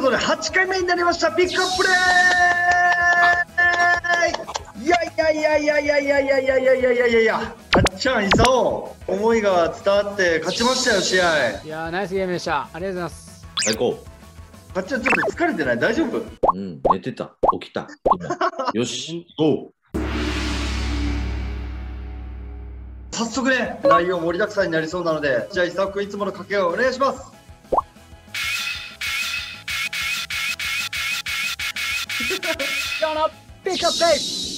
ことで8回目になりましたピックアッププレーいやいやいやいやいやいやいやいやいやいやいやいや。いやあっちゃんいさお思いが伝わって勝ちましたよ試合。いやーナイスゲームでした。ありがとうございます。最高。あっちゃんちょっと疲れてない？大丈夫？うん、寝てた。起きた。今。よし、ゴ 早速ね内容盛りだくさんになりそうなのでじゃあ伊沢君いつもの掛けをお願いします up, pick up tape.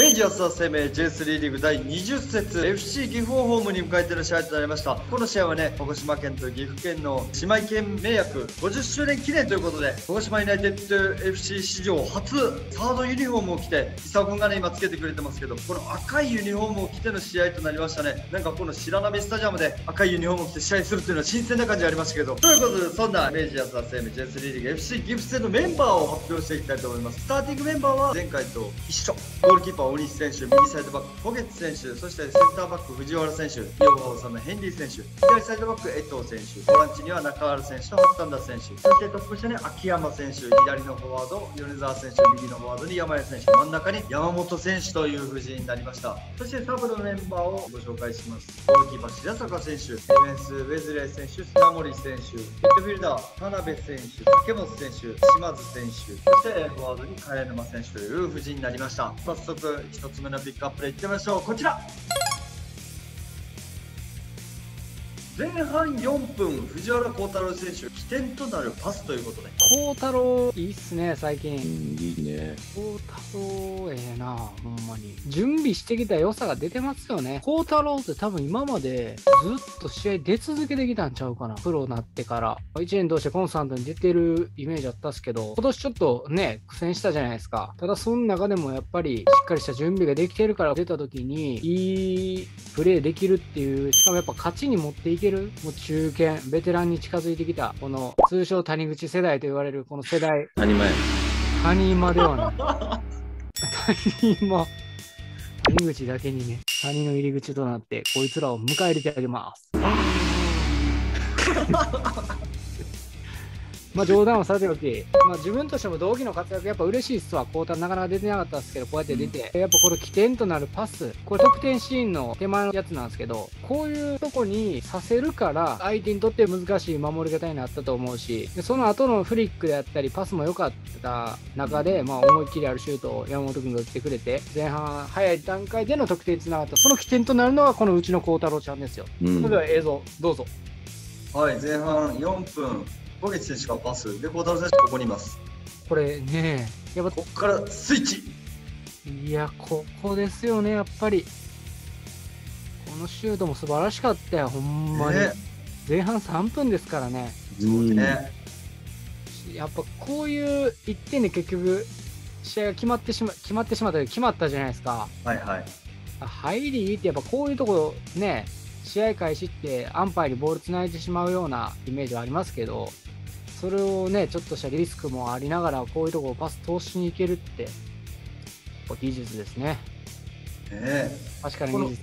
明治安田生命 J3 リーグ第20節 FC 岐阜をホームに迎えている試合となりました。この試合はね鹿児島県と岐阜県の姉妹県名約50周年記念ということで鹿児島ユナイテッド FC 史上初サードユニフォームを着て伊佐君がね今つけてくれてますけどこの赤いユニフォームを着ての試合となりましたね。なんかこの白波スタジアムで赤いユニフォームを着て試合するっていうのは新鮮な感じありましたけど。ということでそんな明治安田生命 J3 リーグ FC 岐阜戦のメンバーを発表していきたいと思います。スターティングメンバーは前回と一緒。ゴールキーパー大西選手右サイドバック小月選手そしてセンターバック藤原選手岩尾治ヘンリー選手左サイドバック江藤選手ボランチには中原選手と八田選手そしてトップ下に秋山選手左のフォワード米沢選手右のフォワードに山根選手真ん中に山本選手という布陣になりました。そしてサブのメンバーをご紹介します。ゴールキーパー白坂選手ディフェンスウェズレー選手砂森選手ミッドフィルダー田辺選手竹本選手島津選手そしてフォワードに茅沼選手という布陣になりました。早速1つ目のピックアップでいってみましょう。こちら。前半4分藤原幸太郎選手起点となるパスということで。孝太郎いいっすね最近。いいね。孝太郎ええなほんまに。準備してきた良さが出てますよね。孝太郎って多分今までずっと試合出続けてきたんちゃうかな。プロになってから。1年通してコンスタントに出てるイメージあったっすけど今年ちょっとね苦戦したじゃないですか。ただその中でもやっぱりしっかりした準備ができてるから出た時にいいプレーできるっていうしかもやっぱ勝ちに持っていける？もう中堅ベテランに近づいてきたこの通称谷口世代と言われるこの世代谷間や。谷間ではない。谷間。谷口だけにね、谷の入り口となって、こいつらを迎え入れてあげます。まあ冗談はさておき、まあ自分としても同期の活躍やっぱ嬉しいっすわ。コータなかなか出てなかったですけど、こうやって出て、やっぱこの起点となるパス、これ得点シーンの手前のやつなんですけど、こういうとこにさせるから、相手にとって難しい守り方になったと思うし、でその後のフリックであったり、パスも良かった中で、まあ思いっきりあるシュートを山本君が打ってくれて、前半早い段階での得点につながった、その起点となるのがこのうちの孝太郎ちゃんですよ。うんそれで。は映像、どうぞ。はい前半4分選手がパスで幸太郎選手ここにいますこれね、やっぱここからスイッチいや、ここですよね、やっぱり。このシュートも素晴らしかったよ、ほんまに。ね前半3分ですからね。うんねやっぱこういう1点で結局、試合が決まってしま決まってしまった決まったじゃないですか。はいはい入りいいってやっぱこういうところね、試合開始ってアンパイにボールつないでしまうようなイメージはありますけど、それをね、ちょっとしたリスクもありながら、こういうところをパス通しに行けるって、技術ですね。ね確かに技術。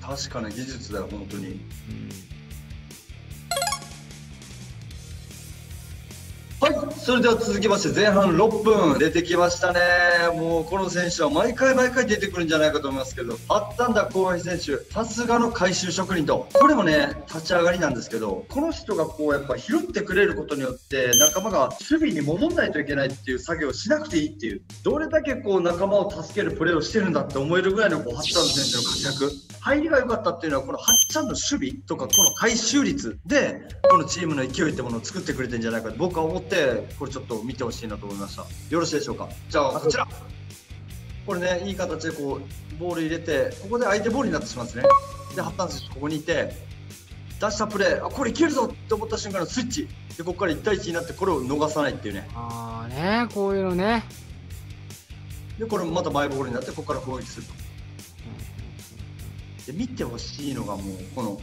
確かな技術だよ本当にうんそれでは続きまして前半6分出てきましたね。もうこの選手は毎回毎回出てくるんじゃないかと思いますけどあったんだ後輩選手さすがの回収職人と。これもね立ち上がりなんですけどこの人がこうやっぱ拾ってくれることによって仲間が守備に戻んないといけないっていう作業をしなくていいっていうどれだけこう仲間を助けるプレーをしてるんだって思えるぐらいのこうハッチャン選手の活躍。入りが良かったっていうのはこのハッチャンの守備とかこの回収率でこのチームの勢いってものを作ってくれてんじゃないかと僕は思ってこれちょっと見てほしいなと思いました。よろしいでしょうか？じゃあこちら。これねいい形でこうボール入れてここで相手ボールになってしまうんですね。でハッタン選手ここにいて出したプレーあこれいけるぞって思った瞬間のスイッチ。でここから1対1になってこれを逃さないっていうね。ああね、こういうのね。でこれまたマイボールになってここから攻撃するとで見てほしいのがもうこの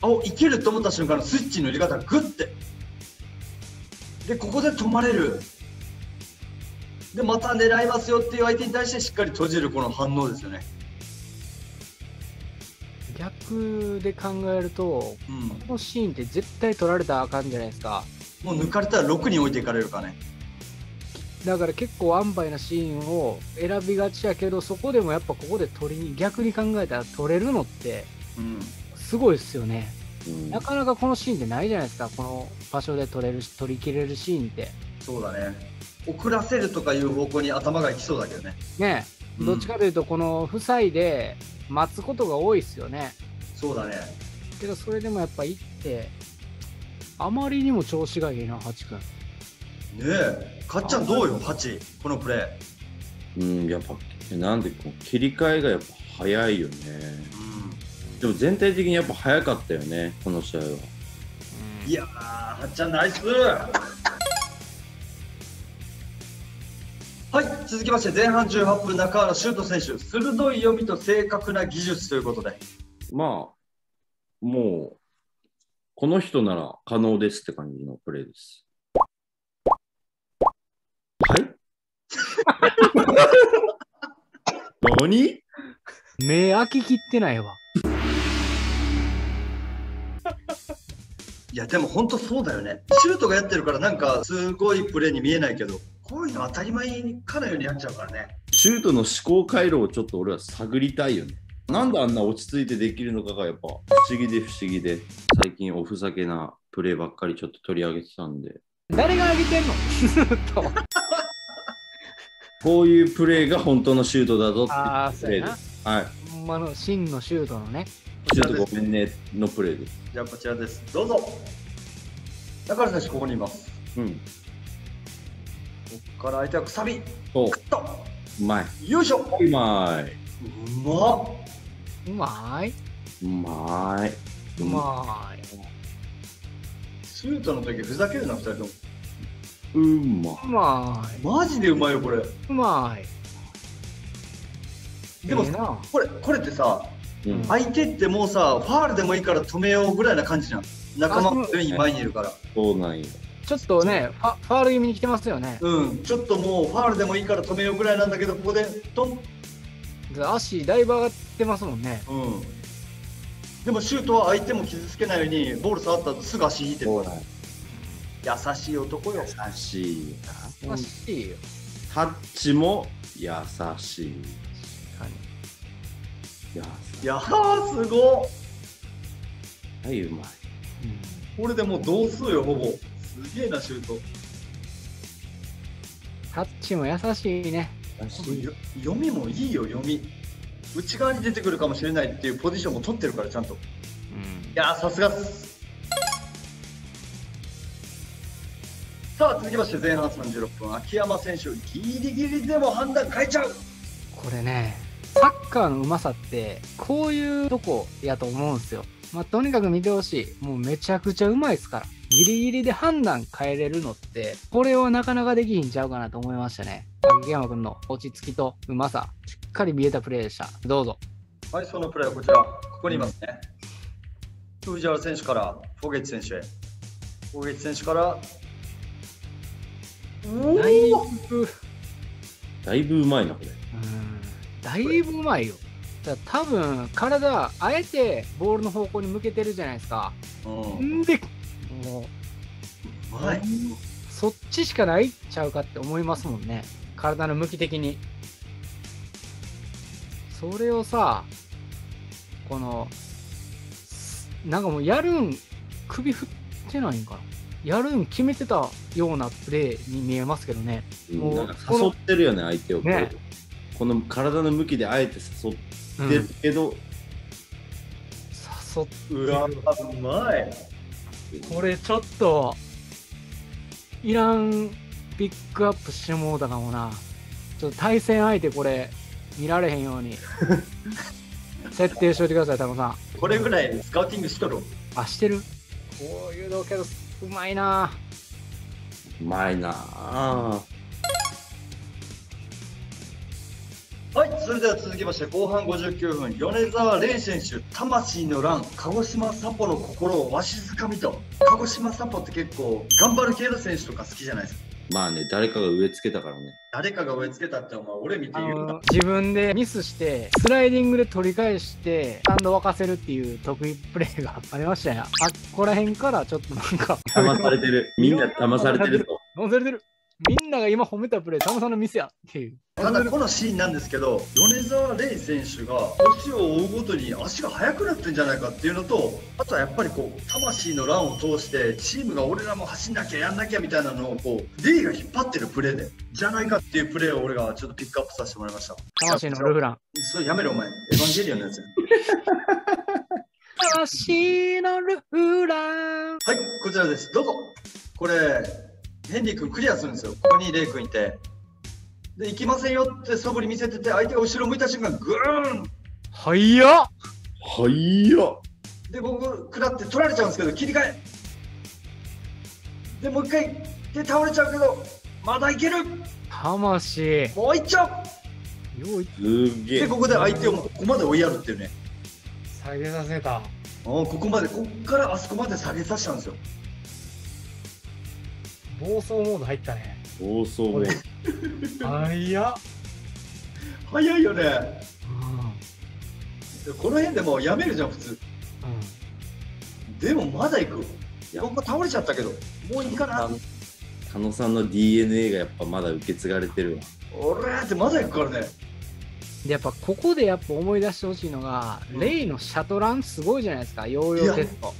あいけると思った瞬間のスイッチの入れ方グッて。でここで止まれる。でまた狙いますよっていう相手に対してしっかり閉じるこの反応ですよね。逆で考えると、うん。このシーンって絶対取られたらあかんじゃないですか。もう抜かれたら6人置いていかれるからねだから結構塩梅なシーンを選びがちやけどそこでもやっぱここで取りに逆に考えたら取れるのってうん。すごいっすよね。うん。なかなかこのシーンってないじゃないですか。この場所で取れるし取り切れるシーンって。そうだね。遅らせるとかいう方向に頭がいきそうだけどね。ねうん。どっちかというとこの夫妻で待つことが多いっすよね。そうだね。けどそれでもやっぱ行ってあまりにも調子がいいなハチ君。ねえかっちゃんどうよ8このプレーうん、やっぱ、なんでこう切り替えがやっぱ早いよね。うでも全体的にやっぱ早かったよね、この試合は。んいやーはっちゃんナイスはい続きまして前半18分中原修斗選手鋭い読みと正確な技術ということでまあ、もう、この人なら可能ですって感じのプレーです。はい。何？目開ききってないわ。いやでも本当そうだよね。シュートがやってるからなんかすごいプレーに見えないけどこういうの当たり前かのようにやっちゃうからね。シュートの思考回路をちょっと俺は探りたいよね。なんであんな落ち着いてできるのかがやっぱ不思議で不思議で、最近おふざけなプレーばっかりちょっと取り上げてたんで、誰が上げてんの？ずっとこういうプレーが本当のシュートだぞああっていうプレーです。はい。ほんまの真のシュートのねシュートごめんねのプレーです。じゃあこちらですどうぞ中原選手ここにいますうん。ここから相手はくさびお、クッとうまい。よいしょうまい。うまっうまいうまい。うまいシュートの時ふざけるな2人ともうまうまい。マジでうまいよこれ。うまい。でもええな。これこれってさい。うん、相手ってもうさファールでもいいから止めようぐらいな感じじゃん。仲間全員前にいるから。そうなんよ。ちょっとねファファール気味に来てますよね。うん。ちょっともうファールでもいいから止めようぐらいなんだけどここでトン。で足だいぶ上がってますもんね。うん。でもシュートは相手も傷つけないようにボール触った後すぐ足引いてる。から優しい男よ。優しいな。優しいよタッチも優しい。確かに。優いやーすごっ。しい。うまい。これでもう同数よほぼ。すげえなシュート。タッチも優しいね。読みもいいよ読み。内側に出てくるかもしれないっていうポジションも取ってるからちゃんと。いやーさすがっすさあ続きまして前半36分秋山選手ギリギリでも判断変えちゃう。これねサッカーのうまさってこういうとこやと思うんですよ。まあとにかく見てほしい。もうめちゃくちゃうまいですから。ギリギリで判断変えれるのってこれはなかなかできひんちゃうかなと思いましたね。秋山君の落ち着きとうまさしっかり見えたプレーでした。どうぞ。はいそのプレーはこちら。ここにいますね。藤原選手からフォゲッチ選手へ。フォゲッチ選手からおだいおぶだいぶうまいな、これ。うん。だいぶうまいよ多分体あえてボールの方向に向けてるじゃないですか。うん。んでもううまいそっちしかないっちゃうかって思いますもんね。体の向き的に。それをさこのすなんかもうやるん首振ってないんかなやるん決めてたようなプレーに見えますけどね。もうなんか誘ってるよね、相手を。ね。この体の向きであえて誘ってるけど、誘っうわうまいこれちょっといらんピックアップしてもうたかもな。ちょっと対戦相手これ見られへんように。設定しといてくださいタコさん。これぐらいスカウティングしとる。あしてる？こういうのけどうまいな。うまいな。あはい、それでは続きまして後半59分米沢玲選手魂の乱鹿児島サポの心をわしづかみと。鹿児島サポって結構頑張る系の選手とか好きじゃないですかまあね、誰かが植え付けたからね。誰かが植え付けたってお前俺見てあ言うなの自分でミスして、スライディングで取り返して、スタンド沸かせるっていう得意プレーがありましたよ。あっこら辺からちょっとなんか、騙されてる。みんな騙されてると。騙されてる。みんなが今褒めたプレー、タムさんのミスやっていう。ただこのシーンなんですけど米澤レイ選手が年を追うごとに足が速くなってんじゃないかっていうのとあとはやっぱりこう魂の乱を通してチームが俺らも走んなきゃやんなきゃみたいなのをこうレイが引っ張ってるプレーでじゃないかっていうプレーを俺がちょっとピックアップさせてもらいました魂のルフラン。それやめろお前エヴァンゲリオンのやつや 魂のルフラン。はいこちらですどうぞこれヘンリー君クリアするんですよ。ここにレイ君いて。で行きませんよってそぶり見せてて相手が後ろ向いた瞬間グーン！はいやはいよ。で僕食らって取られちゃうんですけど切り替え。でもう一回で倒れちゃうけどまだいける！魂。もう一丁！ようすげえ。でここで相手をここまで追いやるっていうね。下げさせた。おここまでこっからあそこまで下げさせたんですよ暴走モード入ったね。放送も。はいや。早いよねうん。でこの辺でもうやめるじゃん普通うん。でもまだ行くいやここ倒れちゃったけどもういいかな狩野さんの DNA がやっぱまだ受け継がれてるわ。俺ってまだ行くからねでやっぱここでやっぱ思い出してほしいのが、うんレイのシャトランすごいじゃないですか、ヨーヨーテスト。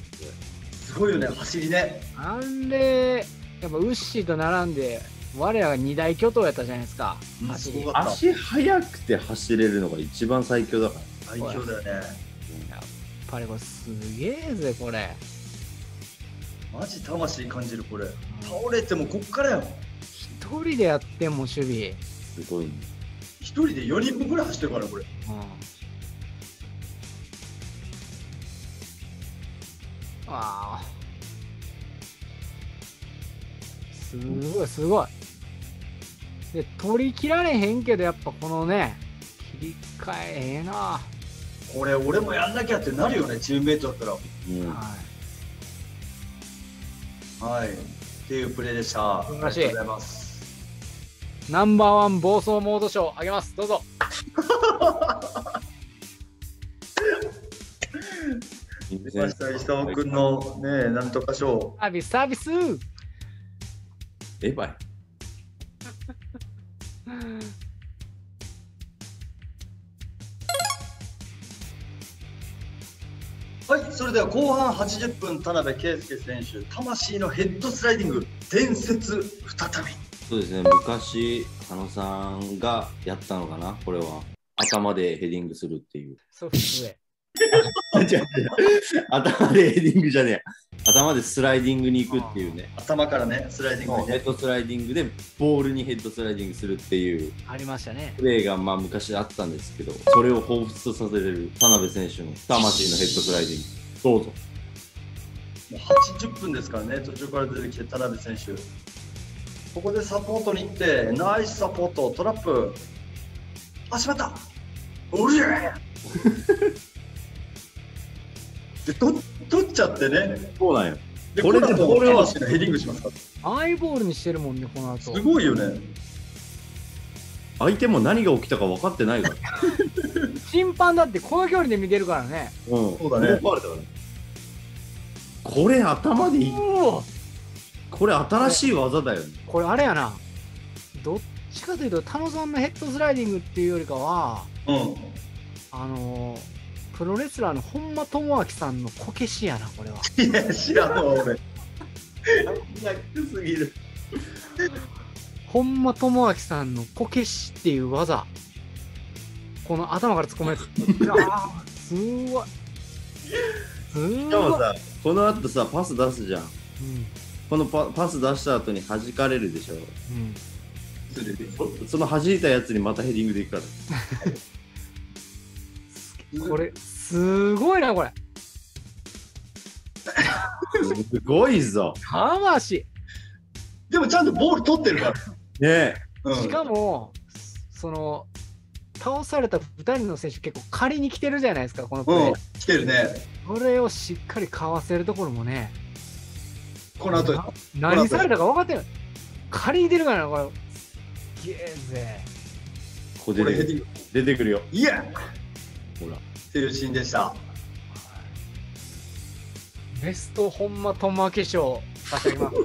すごいよね走りねあれ、やっぱウッシーと並んで、我らが二大巨頭やったじゃないですか、うん走り足速くて走れるのが一番最強だから。最強だよねやっぱりこれすげえぜ、これ。マジ魂感じるこれ倒れてもこっからよ一人でやっても守備。すごいね。一人で4人分ぐらい走ってるからこれうん。ああ。すごい、すごい。で、取り切られへんけど、やっぱこのね、切り替えええな。これ俺もやんなきゃってなるよねチームメイトだったらうん。はい。はいっていうプレーでしたありがとうございますナンバーワン暴走モード賞あげます。どうぞ。出ました石川君のねなんとか賞サービス、サービス。エヴァや はいそれでは後半80分田辺圭佑選手魂のヘッドスライディング伝説再びそうですね、昔、狩野さんがやったのかな、これは。頭でヘディングするっていう。そう。頭でヘディングじゃねえ。頭でスライディングに行くっていうね。頭からねスライディングヘッドスライディングでボールにヘッドスライディングするっていうありましたね。プレーがまあ昔あったんですけど、それを彷彿とさせれる田辺選手の魂のヘッドスライディング。どうぞ。もう80分ですからね途中から出てきて田辺選手ここでサポートに行ってナイスサポートトラップあしまったおりゃ でと取っちゃってねそうなんよ。でこれでボールをヘディングしますからアイボールにしてるもんね、この後。すごいよね相手も何が起きたか分かってないから。審判だってこの距離で見てるからね。うん。そうだね動かれたからねこれ頭でいい。おこれ新しい技だよね。これあれやな。どっちかというと、タノさんのヘッドスライディングっていうよりかは、うんあのープロレスラーの本間智明さんのこけしやな、これは。いや知らんわ俺楽すぎる。本間智明さんのこけしっていう技。この頭から突っ込むやつ。あーすごい。すしかもごい。さ、この後さ、パス出すじゃん。うんこのパパス出した後に弾かれるでしょ。うんそその弾いたやつにまたヘディングでいくから。これ、すごいな、これ。すごいぞ。魂。でもちゃんとボール取ってるから、ねえ。うん、しかも、その、倒された2人の選手結構借りに来てるじゃないですか、このプレーうん。来てるねこれをしっかりかわせるところもね、この後な何されたか分かってない。借りてるからな、これ。すげえぜ。ここ出てくるよ。いやほら。っていうシーンでした。ベスト本間智明賞、差し上げます。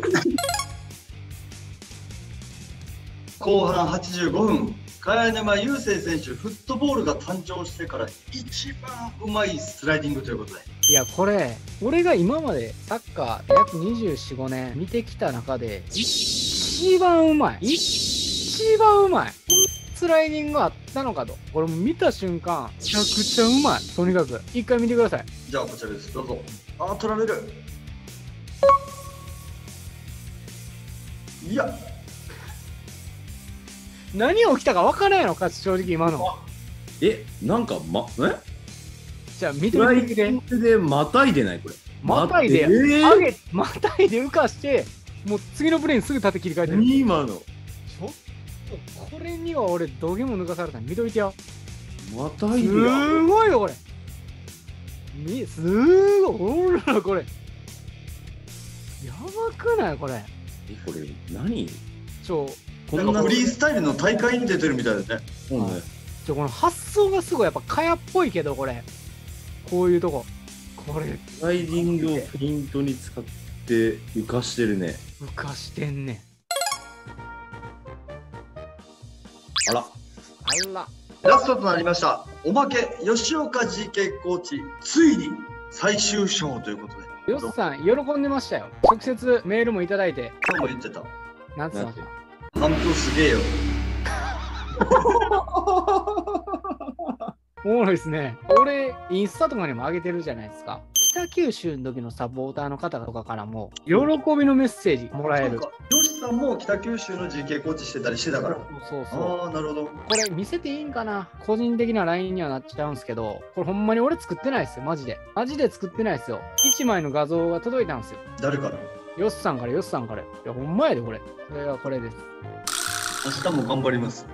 後半85分、茅沼雄星選手、フットボールが誕生してから一番うまいスライディングということで。いや、これ、俺が今までサッカー約24、5年見てきた中で、一番うまい。一番うまい。スライディングあったのかと。これも見た瞬間、めちゃくちゃうまい。とにかく、一回見てください。じゃあこちらです。どうぞ。あー、取られる。いや、何起きたか分からんやろか、正直今の。え、なんか、ま、え？じゃあ見てフライみてみて。でまたいでない？これ。またいで、えー上げ、またいで浮かして、もう次のプレーにすぐ縦切り替えてる。何今の？ちょっと、これには俺、土下も抜かされた見といてよ。またいすでや。ごいよ、これ。み、すごい。ほら、これ。やばくないこれ。え、これ、何？ちょ、こんなフリースタイルの大会に出てるみたいですね。そうねちょ、この発想がすごい、やっぱ、かやっぽいけど、これ。こういうとこ。これ、スライディングをフェイントに使って浮かしてるね。浮かしてんねん。あら。あら。ラストとなりました。おまけ、吉岡 GK コーチ、ついに最終章ということで。よっさん、喜んでましたよ。直接メールもいただいて。今日も言ってた。なんつった反響すげえよ。おもろいですね。俺、インスタとかにも上げてるじゃないですか。北九州の時のサポーターの方とかからも、喜びのメッセージもらえる。そうか吉さんも北九州の GK コーチしてたりしてたから。そうそう。ああ、なるほど。これ見せていいんかな？個人的な LINE にはなっちゃうんですけど、これほんまに俺作ってないですよ、マジで。マジで作ってないですよ。1枚の画像が届いたんですよ。誰から？ヨッさんから、ヨッさんから。いや、ほんまやで、これ。それはこれです。明日も頑張ります。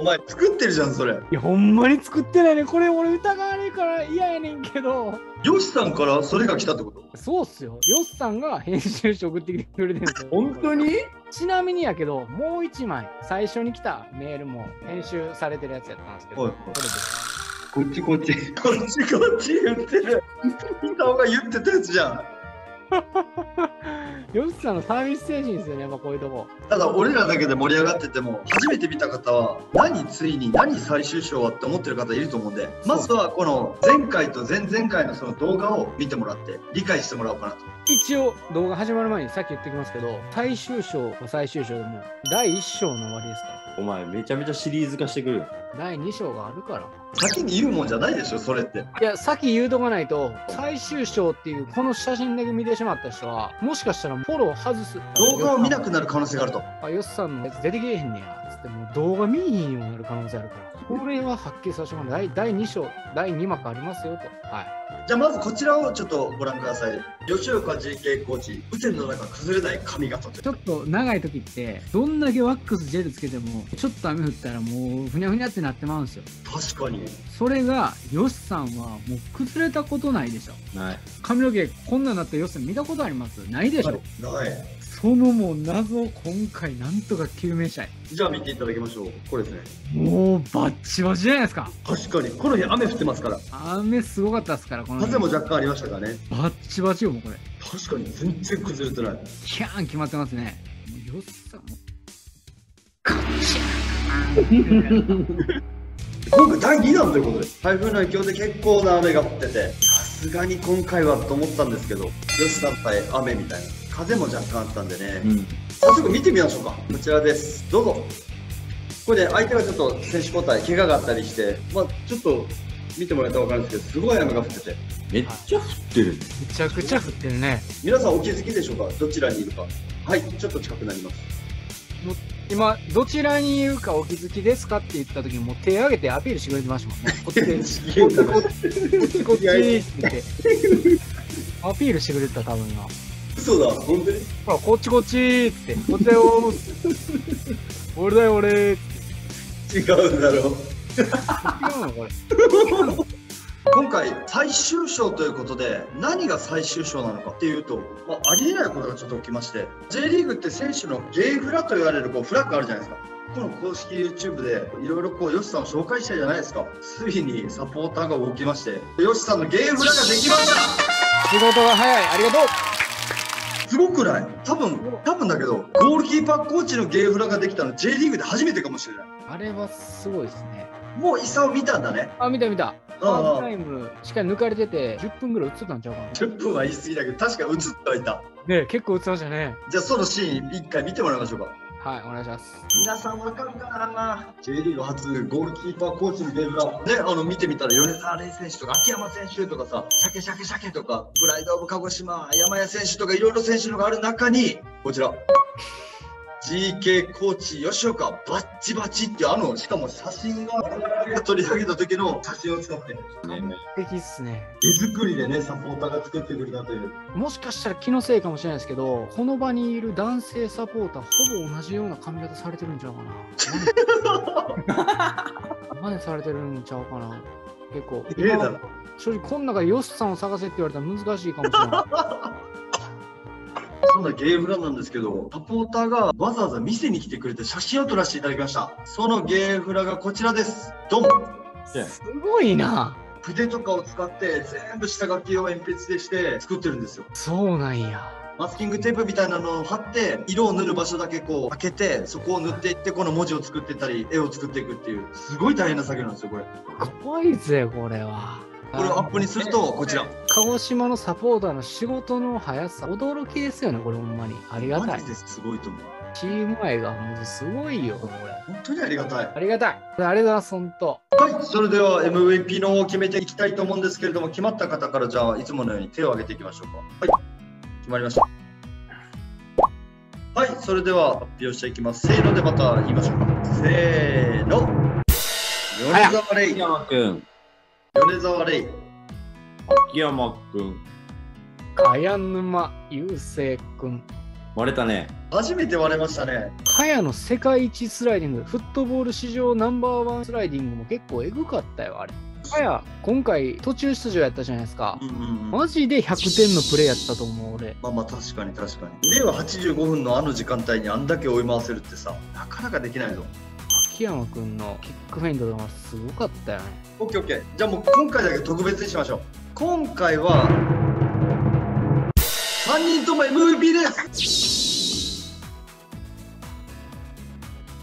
お前作ってるじゃんそれ。いや、ほんまに作ってないね。これ俺疑われるから嫌やねんけど。よしさんからそれが来たってこと？そうっすよ。ヨッさんが編集して送ってきてくれてるんですよ。本当に？ちなみにやけど、もう一枚、最初に来たメールも編集されてるやつやったんですけど、はいこれです。こっちこっち。こっちこっち言ってる。板尾が言ってたやつじゃん。ヨッさんのサービス精神ですよね、やっぱこういうとこ。ただ俺らだけで盛り上がってても初めて見た方は何ついに何最終章はって思ってる方いると思うんでまずはこの前回と前々回のその動画を見てもらって理解してもらおうかなと一応動画始まる前にさっき言ってきますけど最終章は最終章でも第1章の終わりですか？らお前めちゃめちゃシリーズ化してくる。第2章があるから。先に言うもんじゃないでしょそれって。いや先言うとかないと最終章っていうこの写真だけ見てしまった人はもしかしたらフォロー外す。動画を見なくなる可能性があると。あヨッさんのやつ出てけえへんねやつってもう動画見えへんようになる可能性あるからこれははっきりさせてもらう。第第2章第2幕ありますよと。はい。じゃあまずこちらをちょっとご覧ください。吉岡 GK コーチ雨天の中崩れない髪型とちょっと長い時ってどんだけワックスジェルつけてもちょっと雨降ったらもうふにゃふにゃってなってまうんですよ。確かに。それがヨシさんはもう崩れたことないでしょ。ない。髪の毛こんなんなったヨシさん見たことあります？ないでしょ、ない。そのもう謎を今回なんとか究明したい。じゃあ見ていただきましょう。これですね。もうバッチバチじゃないですか。確かに。この日雨降ってますから。雨すごかったですからこの風も若干ありましたからね。バッチバチよもうこれ。確かに全然崩れてない。キャーン決まってますね。もうヨシさん今回第2弾ということで。台風の影響で結構な雨が降っててさすがに今回はと思ったんですけど吉さん対雨みたいな。風も若干あったんでね、うん。早速見てみましょうか。こちらです。どうぞ。これで相手がちょっと選手交代怪我があったりしてまあちょっと見てもらえたら分かるんですけどすごい雨が降ってて。めっちゃ降ってるね。めちゃくちゃ降ってるね。皆さんお気づきでしょうか？どちらにいるか。はいちょっと近くなります今どちらにいるかお気づきですかって言った時にもう手挙げてアピールしてくれてましたもんね。こっちでこっちこっちこっちって言って。アピールしてくれてた多分今。嘘だ本当に？ほらこっちこっちって。こっちだよ俺だよ俺違うだろう。違うのこれ今回最終章ということで何が最終章なのかっていうと、まあ、ありえないことがちょっと起きまして J リーグって選手のゲーフラと言われるこうフラッグあるじゃないですか。この公式 YouTube でいろいろこうヨシさんを紹介したじゃないですか。ついにサポーターが動きましてヨシさんのゲーフラができました。仕事が早い。ありがとう。すごくない？多分多分だけどゴールキーパーコーチのゲーフラができたの J リーグで初めてかもしれない。あれはすごいですねもうイサを見たんだね。あ見た見た。ああハーフタイムしっかり抜かれてて10分ぐらい映ってたんちゃうかな。10分は言い過ぎだけど確か映ってはいた。ね結構映ってましたね。じゃあそのシーン一回見てもらいましょうか。はいお願いします。皆さんわかるかな？J リーグ初ゴールキーパーコーチのゲームが。ねあの見てみたら米沢レイ選手とか秋山選手とかさシャケシャケシャケとかプライドオブ鹿児島山谷選手とかいろいろ選手のがある中にこちら GK コーチ吉岡バッチバチってあのしかも写真が取り上げた時の写真を使ってね。素敵っすね。手作りでねサポーターが作ってくれたという。もしかしたら気のせいかもしれないですけどこの場にいる男性サポーターほぼ同じような髪型されてるんちゃうかな。真似されてるんちゃうかな。結構。正直この中でヨシさんを探せって言われたら難しいかもしれないそんなゲームランなんですけど、サポーターがわざわざ店に来てくれて写真を撮らせていただきました。そのゲーフラがこちらです。ドンすごいな筆とかを使って全部下書きを鉛筆でして作ってるんですよ。そうなんやマスキングテープみたいなのを貼って、色を塗る場所だけこう開けて、そこを塗っていって、この文字を作ってたり、絵を作っていくっていう、すごい大変な作業なんですよ、これ。怖いぜこれはこれをアップにすると、こちら。鹿児島のサポーターの仕事の速さ驚きですよねこれほんまにありがたいマジですすごいと思う。チーム愛がもうすごいよこれ本当にありがたい。ありがたいありがとうございます本当はい、それでは MVP の方を決めていきたいと思うんですけれども、決まった方からじゃあ、いつものように手を挙げていきましょうか。はい、決まりました。はい、それでは発表していきます。せーのでまた言いましょうか。せーの。米沢レイ米沢レイ。秋山くん、茅沼雄星君割れたね。初めて割れましたね。茅の世界一スライディングフットボール史上ナンバーワンスライディングも結構エグかったよあれ茅今回途中出場やったじゃないですかうんうんうん。マジで100点のプレーやったと思う俺まあまあ確かに確かに。令和85分のあの時間帯にあんだけ追い回せるってさ、なかなかできないぞ。秋山君のキックフェイントとかすごかったよねオッケーオッケー。じゃあもう今回だけ特別にしましょう。今回は、3人とも MVP です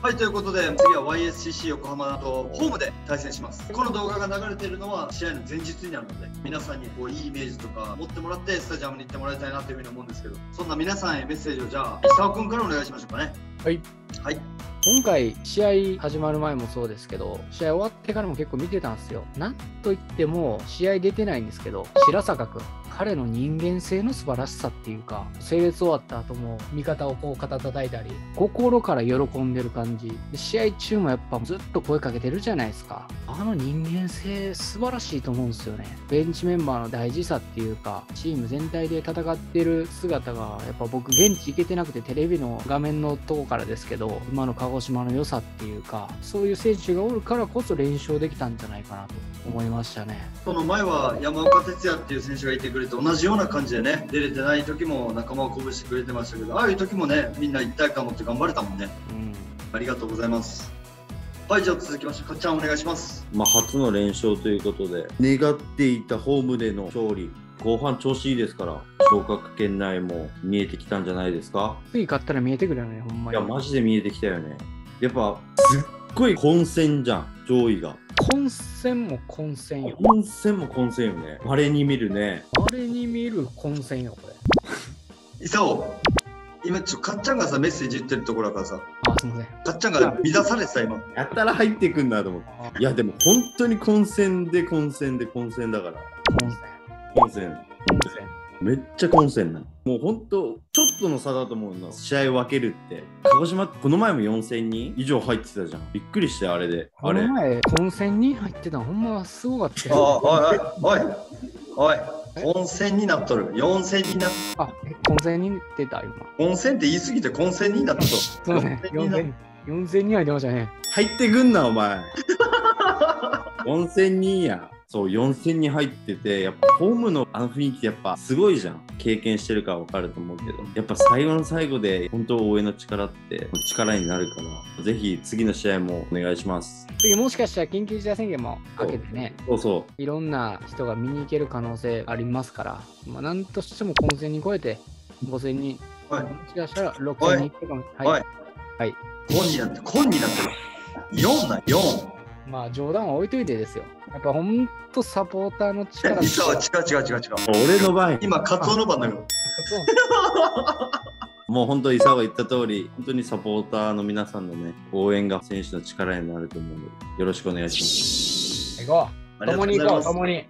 はい、ということで、次は YSCC 横浜とホームで対戦します。この動画が流れているのは試合の前日になるので、皆さんにこういいイメージとか持ってもらって、スタジアムに行ってもらいたいなというふうに思うんですけど、そんな皆さんへメッセージをじゃあ、伊沢君からお願いしましょうかね。はい。はい。今回試合始まる前もそうですけど試合終わってからも結構見てたんですよ。なんといっても試合出てないんですけど白坂君彼の人間性の素晴らしさっていうか整列終わった後も味方をこう肩叩いたり心から喜んでる感じ。試合中もやっぱずっと声かけてるじゃないですか。あの人間性素晴らしいと思うんですよね。ベンチメンバーの大事さっていうかチーム全体で戦ってる姿がやっぱ僕現地行けてなくてテレビの画面のとこからですけど今の鹿児島の良さっていうかそういう選手がおるからこそ連勝できたんじゃないかなと思いましたね。その前は山岡哲也っていう選手がいてくれて同じような感じでね出れてない時も仲間を鼓舞してくれてましたけどああいう時もねみんな一体感持って頑張れたもんね。うん。ありがとうございます。はいじゃあ続きましてかっちゃんお願いします。まあ、初の連勝ということで、願っていたホームでの勝利、後半調子いいですから、昇格圏内も見えてきたんじゃないですか？次勝ったら見えてくるよねほんまに。いや、マジで見えてきたよね。やっぱ、すっごい混戦じゃん、上位が。混戦も混戦よ混戦も混戦よね。稀に見るね。あれに見る混戦よこれ伊佐今ちょかっちゃんがさメッセージ言ってるところだからさあすいませんかっちゃんが乱されてた今やったら入ってくんだと思って。いや、でも本当に混戦で混戦で混戦だから。混戦混戦。混戦めっちゃ混戦なの。もう本当、ちょっとの差だと思うの。試合分けるって。鹿児島ってこの前も4000人以上入ってたじゃん。びっくりして、あれで。あれこの。前混戦に入ってたのほんますごかったあよおいおいおいおい温泉になっとる4000になっあえ混戦に出た今温泉って言い過ぎて混戦になったとすいません4000 4000に入ってましたね入ってくんな、お前。4000人や。そう、4戦に入ってて、やっぱホームのあの雰囲気ってやっぱすごいじゃん。経験してるから分かると思うけど、やっぱ最後の最後で本当応援の力って力になるから、ぜひ次の試合もお願いします。次もしかしたら緊急事態宣言も明けてね、そうそう。いろんな人が見に行ける可能性ありますから、まあ、なんとしても混戦に超えて、5000人、はい。もしかしたら6000人行くかも。しれない。はい。コンになってるコンになってる。4だ4まあ冗談は置いといてですよ。やっぱほんとサポーターの力いさは違う違う違う違う俺の場合、今カツオの番だよもう本当、伊沢が言った通り、本当にサポーターの皆さんのね、応援が選手の力になると思うので、よろしくお願いし行こう。共に行こう、共に。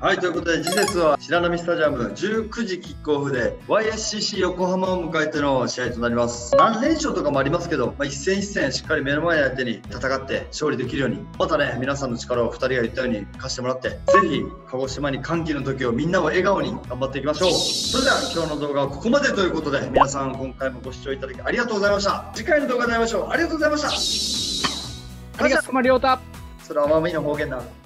はい、ということで、次節は白波スタジアム19時キックオフで YSCC 横浜を迎えての試合となります。何連勝とかもありますけど、まあ、一戦一戦しっかり目の前の相手に戦って勝利できるように、またね、皆さんの力を2人が言ったように貸してもらって、ぜひ鹿児島に歓喜の時をみんなを笑顔に頑張っていきましょう。それでは今日の動画はここまでということで、皆さん今回もご視聴いただきありがとうございました。次回の動画で会いましょう。ありがとうございました。ありがとう、まりょうた。それは奄美の方言だ。